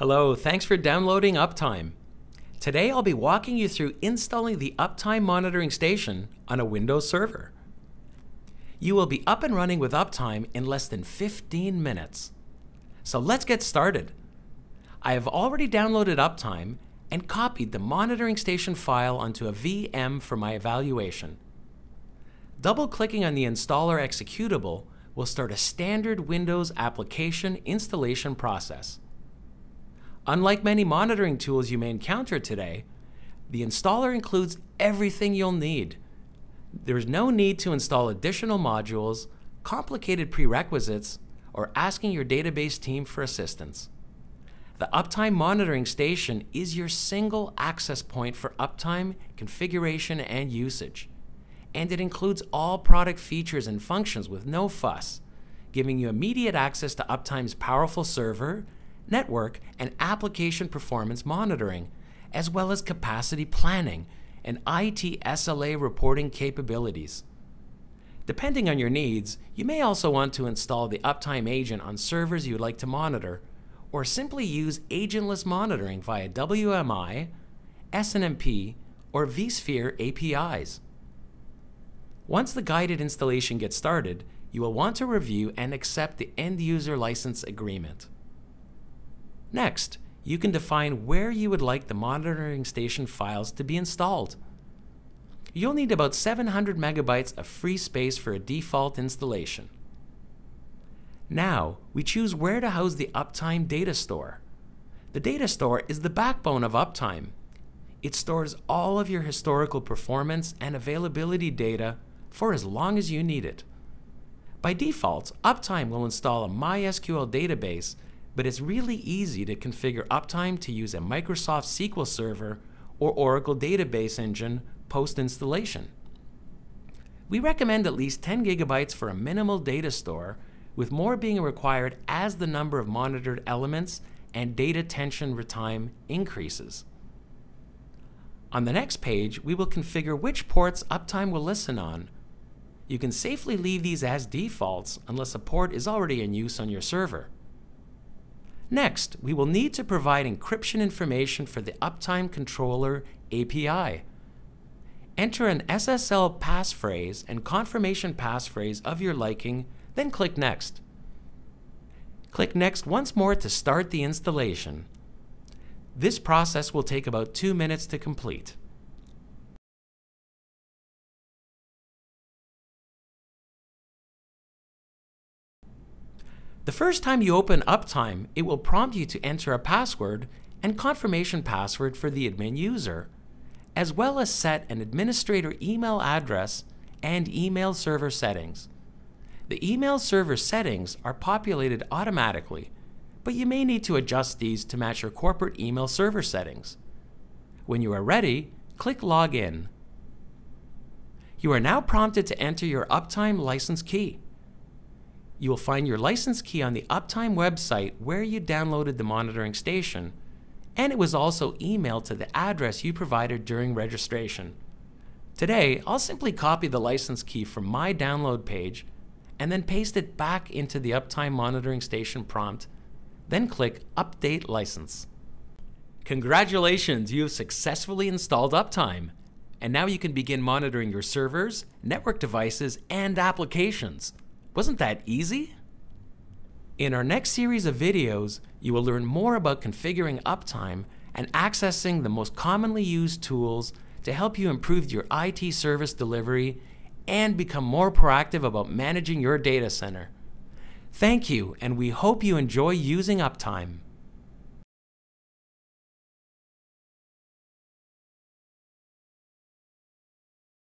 Hello, thanks for downloading Uptime. Today I'll be walking you through installing the Uptime monitoring station on a Windows server. You will be up and running with Uptime in less than 15 minutes. So let's get started. I have already downloaded Uptime and copied the monitoring station file onto a VM for my evaluation. Double-clicking on the installer executable will start a standard Windows application installation process. Unlike many monitoring tools you may encounter today, the installer includes everything you'll need. There's no need to install additional modules, complicated prerequisites, or asking your database team for assistance. The Uptime Monitoring Station is your single access point for uptime, configuration, and usage. And it includes all product features and functions with no fuss, giving you immediate access to Uptime's powerful server, network, and application performance monitoring, as well as capacity planning and IT SLA reporting capabilities. Depending on your needs, you may also want to install the Uptime agent on servers you'd like to monitor, or simply use agentless monitoring via WMI, SNMP, or vSphere APIs. Once the guided installation gets started, you will want to review and accept the end user license agreement. Next, you can define where you would like the monitoring station files to be installed. You'll need about 700 megabytes of free space for a default installation. Now, we choose where to house the Uptime data store. The data store is the backbone of Uptime. It stores all of your historical performance and availability data for as long as you need it. By default, Uptime will install a MySQL database but it's really easy to configure Uptime to use a Microsoft SQL Server or Oracle Database Engine post-installation. We recommend at least 10 gigabytes for a minimal data store, with more being required as the number of monitored elements and data retention time increases. On the next page, we will configure which ports Uptime will listen on. You can safely leave these as defaults unless a port is already in use on your server. Next, we will need to provide encryption information for the Uptime Controller API. Enter an SSL passphrase and confirmation passphrase of your liking, then click Next. Click Next once more to start the installation. This process will take about two minutes to complete. The first time you open Uptime, it will prompt you to enter a password and confirmation password for the admin user, as well as set an administrator email address and email server settings. The email server settings are populated automatically, but you may need to adjust these to match your corporate email server settings. When you are ready, click Login. You are now prompted to enter your Uptime license key. You will find your license key on the Uptime website where you downloaded the monitoring station, and it was also emailed to the address you provided during registration. Today, I'll simply copy the license key from my download page and then paste it back into the Uptime monitoring station prompt, then click Update License. Congratulations, you have successfully installed Uptime, and now you can begin monitoring your servers, network devices, and applications. Wasn't that easy? In our next series of videos, you will learn more about configuring uptime and accessing the most commonly used tools to help you improve your IT service delivery and become more proactive about managing your data center. Thank you, and we hope you enjoy using Uptime.